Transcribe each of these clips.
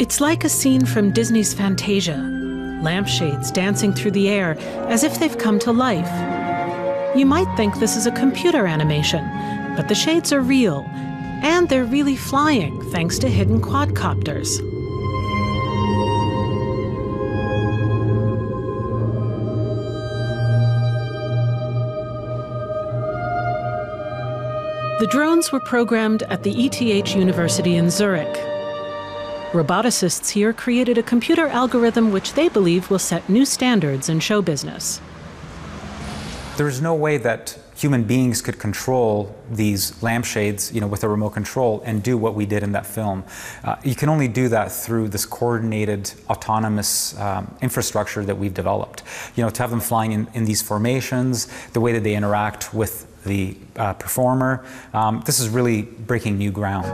It's like a scene from Disney's Fantasia lampshades dancing through the air as if they've come to life. You might think this is a computer animation, but the shades are real, and they're really flying thanks to hidden quadcopters. The drones were programmed at the ETH University in Zurich. Roboticists here created a computer algorithm which they believe will set new standards in show business. There is no way that human beings could control these lampshades you know, with a remote control and do what we did in that film. Uh, you can only do that through this coordinated autonomous um, infrastructure that we've developed. You know, to have them flying in, in these formations, the way that they interact with the uh, performer. Um, this is really breaking new ground.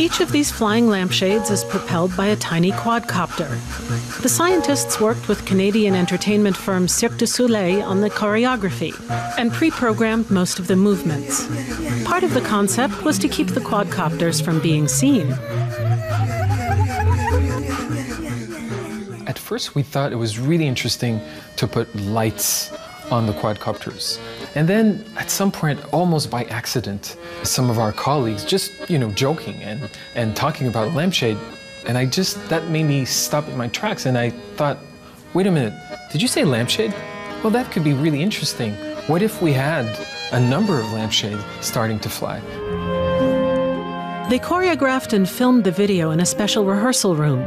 Each of these flying lampshades is propelled by a tiny quadcopter. The scientists worked with Canadian entertainment firm Cirque du Soleil on the choreography and pre programmed most of the movements. Part of the concept was to keep the quadcopters from being seen. At first, we thought it was really interesting to put lights on the quadcopters. And then at some point, almost by accident, some of our colleagues just, you know, joking and, and talking about lampshade. And I just, that made me stop in my tracks and I thought, wait a minute, did you say lampshade? Well, that could be really interesting. What if we had a number of lampshades starting to fly? They choreographed and filmed the video in a special rehearsal room.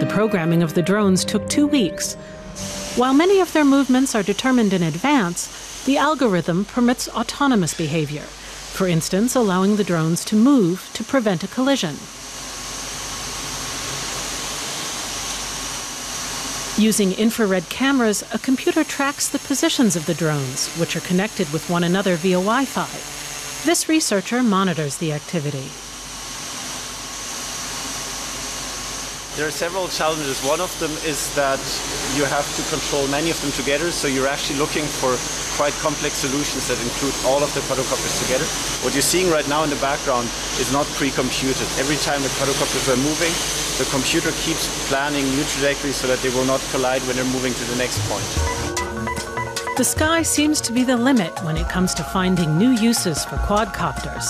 The programming of the drones took two weeks, while many of their movements are determined in advance, the algorithm permits autonomous behavior, for instance, allowing the drones to move to prevent a collision. Using infrared cameras, a computer tracks the positions of the drones, which are connected with one another via Wi Fi. This researcher monitors the activity. There are several challenges. One of them is that you have to control many of them together, so you're actually looking for quite complex solutions that include all of the quadrocopters together. What you're seeing right now in the background is not pre-computed. Every time the quadrocopters are moving, the computer keeps planning new trajectories so that they will not collide when they're moving to the next point. The sky seems to be the limit when it comes to finding new uses for quadcopters.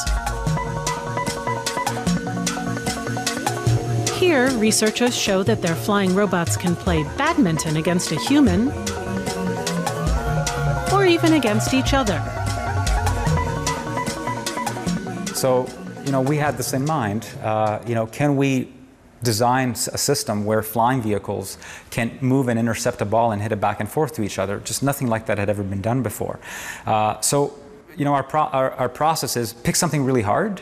Here, researchers show that their flying robots can play badminton against a human or even against each other. So, you know, we had this in mind. Uh, you know, can we design a system where flying vehicles can move and intercept a ball and hit it back and forth to each other? Just nothing like that had ever been done before. Uh, so, you know, our, pro our, our process is pick something really hard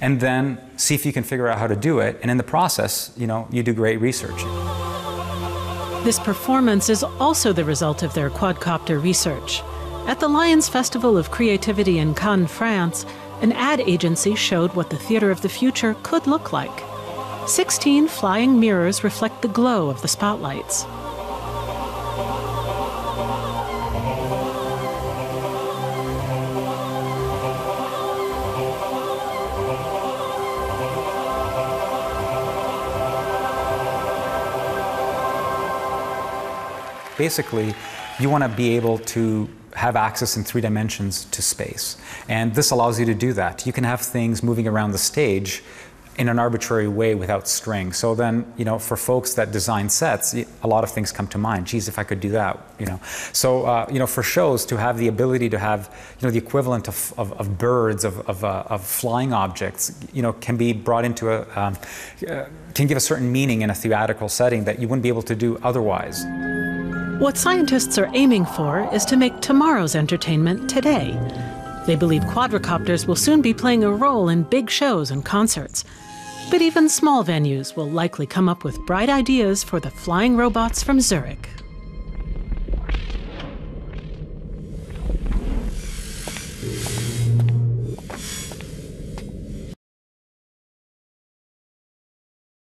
and then see if you can figure out how to do it. And in the process, you know, you do great research. This performance is also the result of their quadcopter research. At the Lions Festival of Creativity in Cannes, France, an ad agency showed what the theater of the future could look like. 16 flying mirrors reflect the glow of the spotlights. Basically, you want to be able to have access in three dimensions to space. And this allows you to do that. You can have things moving around the stage in an arbitrary way without string. So then, you know, for folks that design sets, a lot of things come to mind. Geez, if I could do that, you know. So, uh, you know, for shows to have the ability to have, you know, the equivalent of, of, of birds, of, of, uh, of, flying objects, you know, can be brought into a, um, uh, can give a certain meaning in a theatrical setting that you wouldn't be able to do otherwise. What scientists are aiming for is to make tomorrow's entertainment today. They believe quadricopters will soon be playing a role in big shows and concerts. But even small venues will likely come up with bright ideas for the flying robots from Zurich.